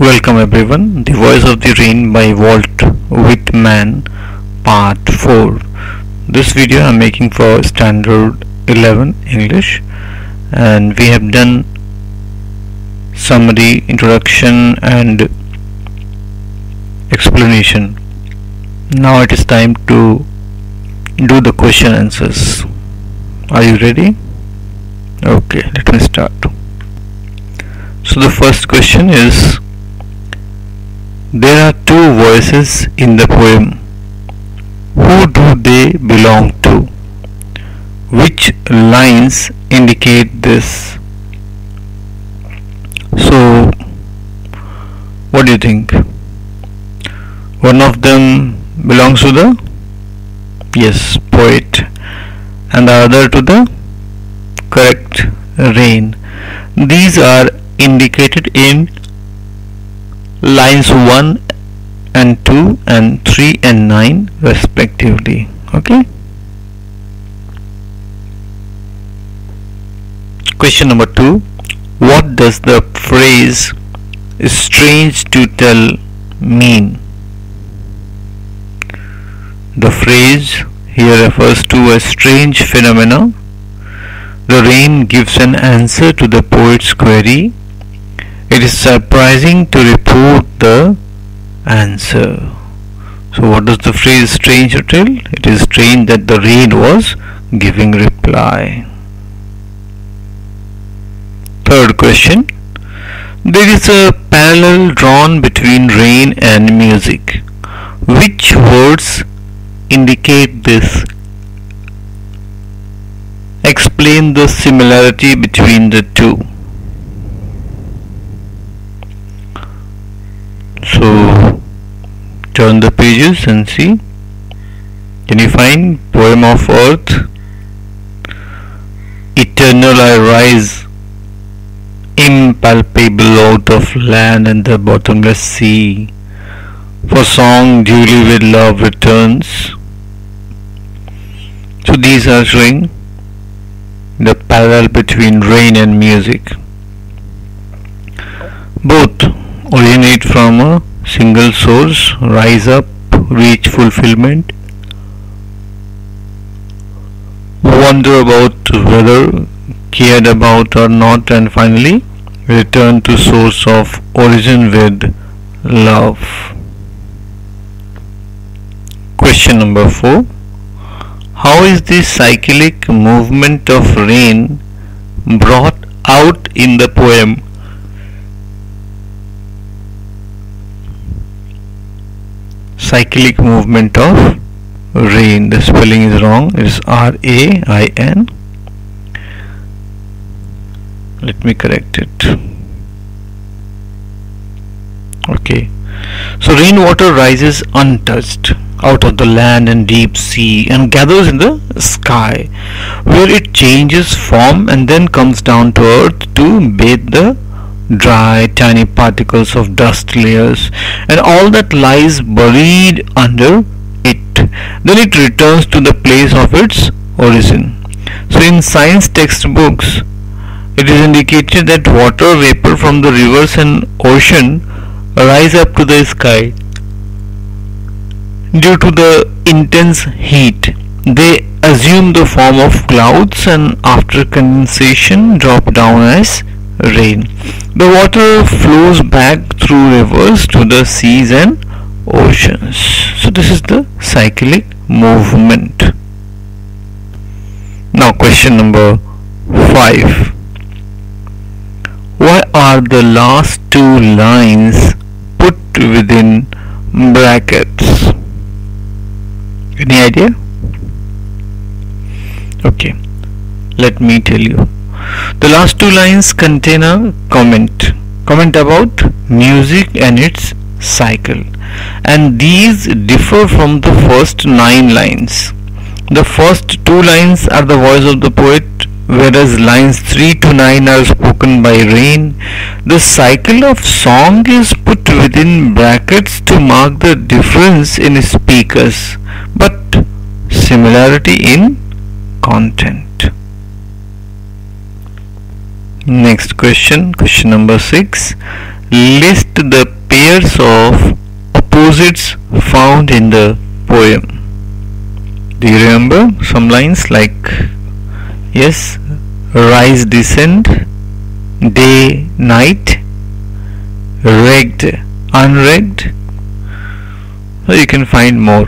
Welcome everyone. The Voice of the Rain by Walt Whitman Part 4. This video I'm making for Standard 11 English and we have done summary, introduction and explanation. Now it is time to do the question answers. Are you ready? Okay, let me start. So the first question is there are two voices in the poem. Who do they belong to? Which lines indicate this? So, what do you think? One of them belongs to the yes poet, and the other to the correct rain. These are indicated in lines 1 and 2 and 3 and 9 respectively okay? Question number 2 what does the phrase strange to tell mean? The phrase here refers to a strange phenomena. The rain gives an answer to the poet's query it is surprising to report the answer. So what does the phrase strange tell? It is strange that the rain was giving reply. Third question. There is a parallel drawn between rain and music. Which words indicate this? Explain the similarity between the two. So turn the pages and see. Can you find poem of earth? Eternal I rise. Impalpable out of land and the bottomless sea. For song duly with love returns. So these are showing the parallel between rain and music. Both originate from a single source, rise up, reach fulfillment, wonder about whether cared about or not, and finally return to source of origin with love. Question number 4 How is the cyclic movement of rain brought out in the poem? Cyclic movement of rain. The spelling is wrong. It is R A I N. Let me correct it. Okay. So rainwater rises untouched out of the land and deep sea and gathers in the sky where it changes form and then comes down to earth to bathe the dry tiny particles of dust layers and all that lies buried under it. Then it returns to the place of its origin. So in science textbooks it is indicated that water vapor from the rivers and ocean rise up to the sky. Due to the intense heat they assume the form of clouds and after condensation drop down as rain. The water flows back through rivers to the seas and oceans. So this is the cyclic movement. Now question number 5. Why are the last two lines put within brackets? Any idea? Okay, let me tell you. The last two lines contain a comment. Comment about music and its cycle. And these differ from the first nine lines. The first two lines are the voice of the poet whereas lines 3 to 9 are spoken by rain. The cycle of song is put within brackets to mark the difference in speakers but similarity in content. Next question, question number 6. list the pairs of opposites found in the poem. Do you remember some lines like yes, rise, descend, day, night, reck'd, unreck'd? So you can find more.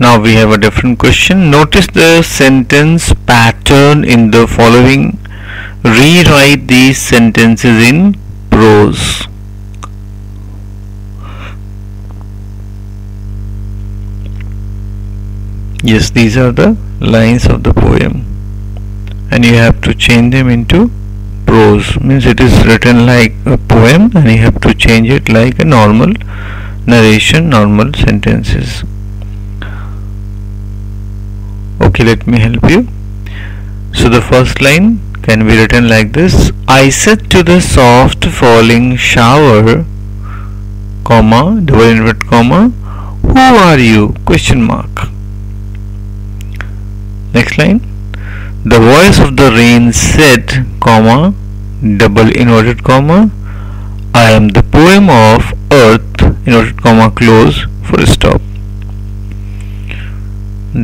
Now we have a different question. Notice the sentence pattern in the following. Rewrite these sentences in prose. Yes, these are the lines of the poem and you have to change them into prose means it is written like a poem and you have to change it like a normal narration normal sentences okay let me help you. So the first line can be written like this. I said to the soft falling shower comma double inverted comma who are you? Question mark. Next line. The voice of the rain said comma double inverted comma I am the poem of earth inverted comma close full stop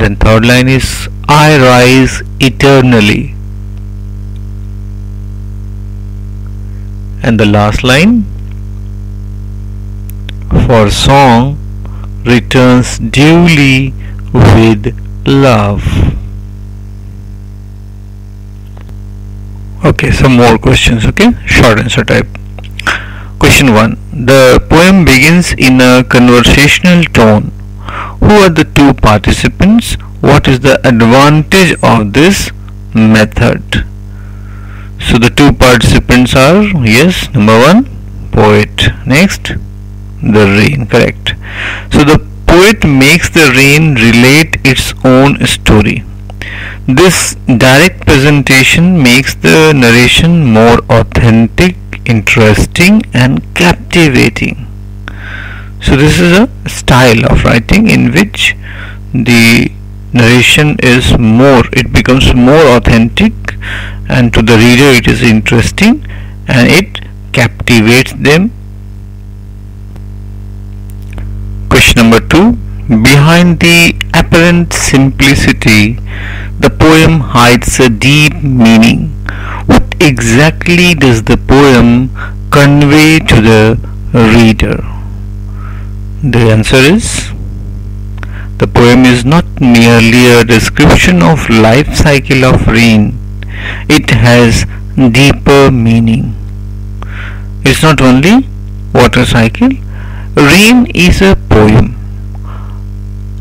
then third line is I rise eternally. And the last line for song returns duly with love. Okay, some more questions, okay? Short answer type. Question 1. The poem begins in a conversational tone who are the two participants? What is the advantage of this method? So the two participants are yes number one poet. Next the rain correct. So the poet makes the rain relate its own story. This direct presentation makes the narration more authentic interesting and captivating so this is a style of writing in which the narration is more it becomes more authentic and to the reader it is interesting and it captivates them. Question number 2 behind the apparent simplicity the poem hides a deep meaning. What exactly does the poem convey to the reader the answer is the poem is not merely a description of life cycle of rain. It has deeper meaning. It's not only water cycle. Rain is a poem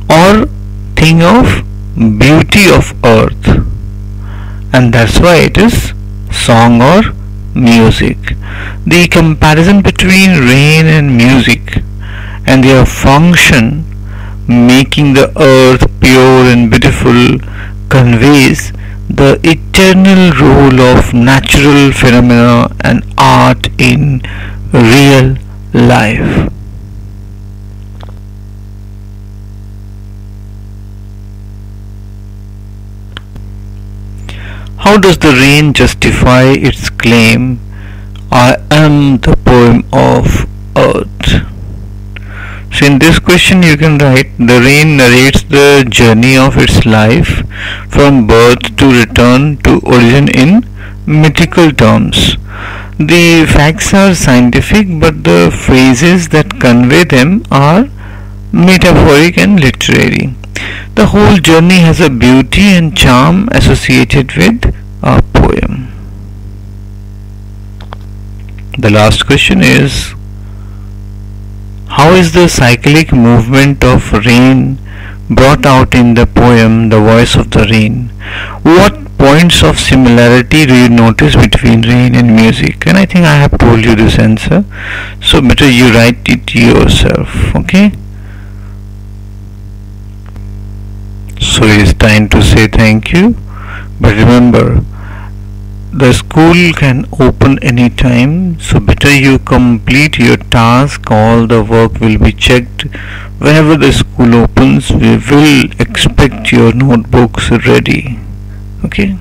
or thing of beauty of earth and that's why it is song or music. The comparison between rain and music and their function making the earth pure and beautiful conveys the eternal role of natural phenomena and art in real life. How does the rain justify its claim, I am the poem of earth? So in this question you can write the rain narrates the journey of its life from birth to return to origin in mythical terms. The facts are scientific but the phrases that convey them are metaphoric and literary. The whole journey has a beauty and charm associated with a poem. The last question is how is the cyclic movement of rain brought out in the poem The Voice of the Rain? What points of similarity do you notice between rain and music? And I think I have told you this answer. So better you write it yourself. Okay? So it is time to say thank you. But remember, the school can open anytime so better you complete your task all the work will be checked. Whenever the school opens we will expect your notebooks ready. Okay